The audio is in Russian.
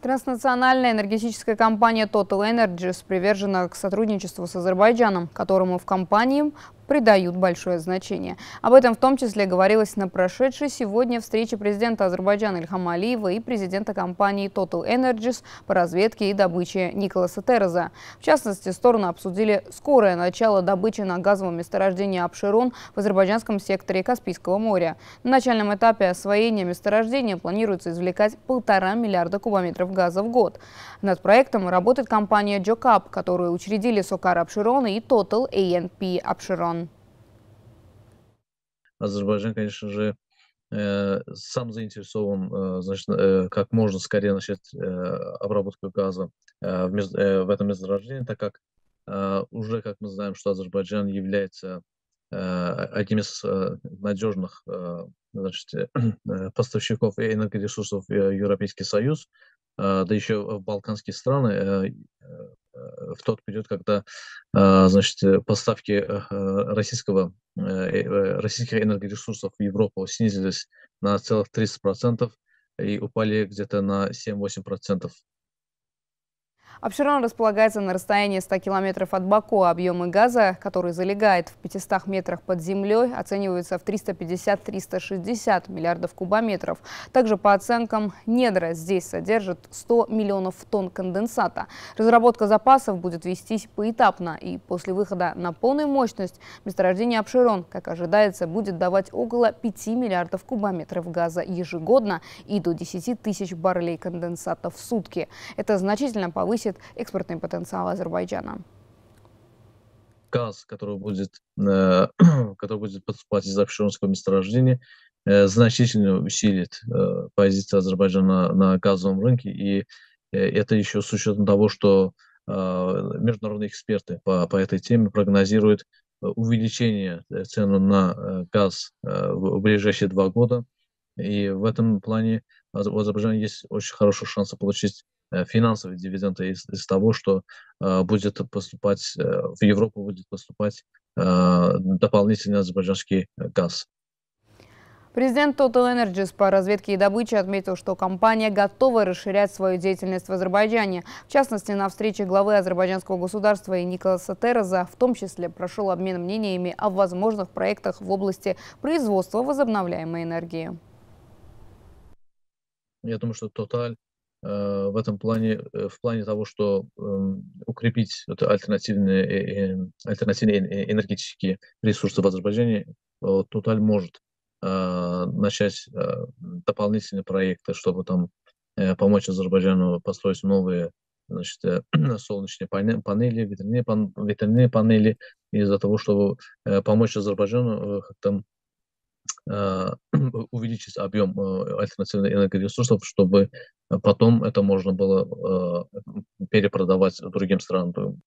Транснациональная энергетическая компания Total Energies привержена к сотрудничеству с Азербайджаном, которому в компании придают большое значение. Об этом в том числе говорилось на прошедшей сегодня встрече президента Азербайджана Ильхама Алиева и президента компании Total Energies по разведке и добыче Николаса Тереза. В частности, стороны обсудили скорое начало добычи на газовом месторождении Абширон в азербайджанском секторе Каспийского моря. На начальном этапе освоения месторождения планируется извлекать полтора миллиарда кубометров газа в год. Над проектом работает компания Джокап, которую учредили Сокар Абширон и Total ANP Абширон. Азербайджан, конечно же, э, сам заинтересован, э, значит, э, как можно скорее начать обработку газа в, в этом месторождении, так как уже, как мы знаем, что Азербайджан является одним из надежных значит, поставщиков энергоресурсов в Европейский Союз, да еще в балканские страны в тот период, когда значит, поставки российского Э, российских энергоресурсов в Европу снизились на целых 30% и упали где-то на 7-8%. Обширон располагается на расстоянии 100 километров от Баку. Объемы газа, который залегает в 500 метрах под землей, оцениваются в 350-360 миллиардов кубометров. Также по оценкам недра здесь содержит 100 миллионов тонн конденсата. Разработка запасов будет вестись поэтапно. И после выхода на полную мощность месторождение Обширон, как ожидается, будет давать около 5 миллиардов кубометров газа ежегодно и до 10 тысяч баррелей конденсата в сутки. Это значительно повысит повысит экспортный потенциал Азербайджана. Газ, который будет, э, который будет поступать из офшорского месторождения, э, значительно усилит э, позицию Азербайджана на газовом рынке. И это еще с учетом того, что международные эксперты по, по этой теме прогнозируют увеличение цены на газ в ближайшие два года. И в этом плане у Азербайджана есть очень хороший шанс получить Э, финансовые дивиденды из, из того, что э, будет поступать, э, в Европу будет поступать э, дополнительный азербайджанский газ. Президент Total Energies по разведке и добыче отметил, что компания готова расширять свою деятельность в Азербайджане. В частности, на встрече главы азербайджанского государства и Николаса Тереза в том числе прошел обмен мнениями о возможных проектах в области производства возобновляемой энергии. Я думаю, что Total Э, в этом плане, э, в плане того, что эм, укрепить альтернативные, э, альтернативные энергетические ресурсы в Азербайджане, Туталь может начать дополнительные проекты, чтобы там помочь Азербайджану построить новые значит, солнечные панели, ветряные, панели, из-за того, чтобы помочь Азербайджану как-то увеличить объем альтернативных энергоресурсов, чтобы потом это можно было перепродавать другим странам.